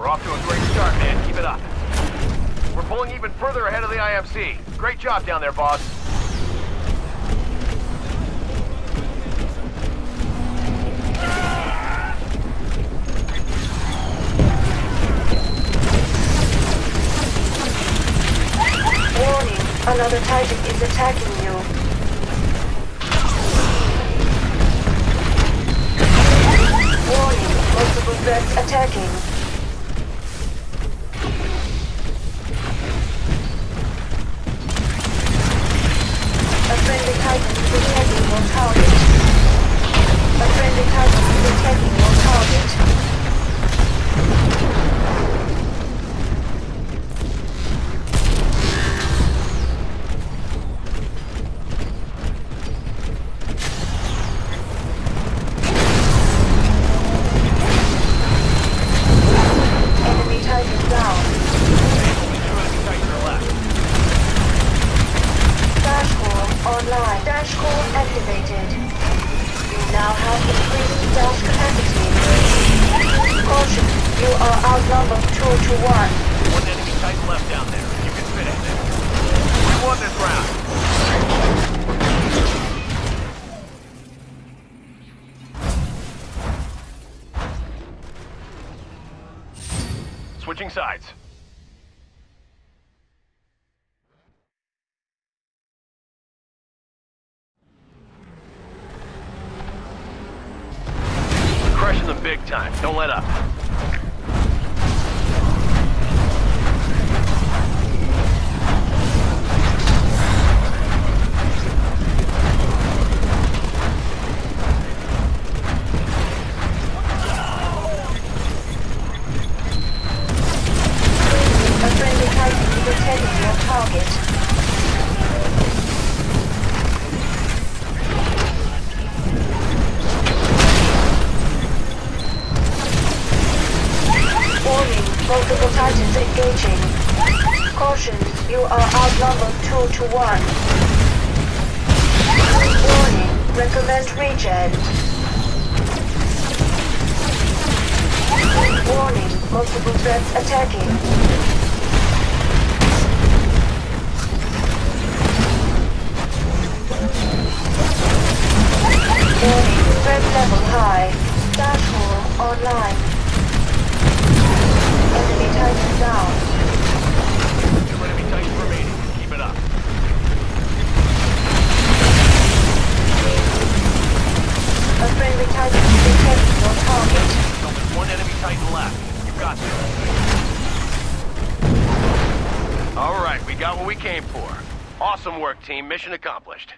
We're off to a great start, man. Keep it up. We're pulling even further ahead of the IMC. Great job down there, boss. Warning, another Titan is attacking you. Warning, multiple threats attacking. Activated. You now have capacity. Caution, you are outnumbered 2 to 1. One enemy Titan left down there. You can finish it. We won this round. Switching sides. Big time. Don't let up. Multiple Titans engaging. Caution, you are outnumbered 2 to 1. Warning, recommend regen. Warning, multiple threats attacking. Warning, threat level high. Dash hole online. Titan enemy Titans remaining. Keep it up. A friendly Titan is target. Only one enemy Titan left. You got this. All right, we got what we came for. Awesome work, team. Mission accomplished.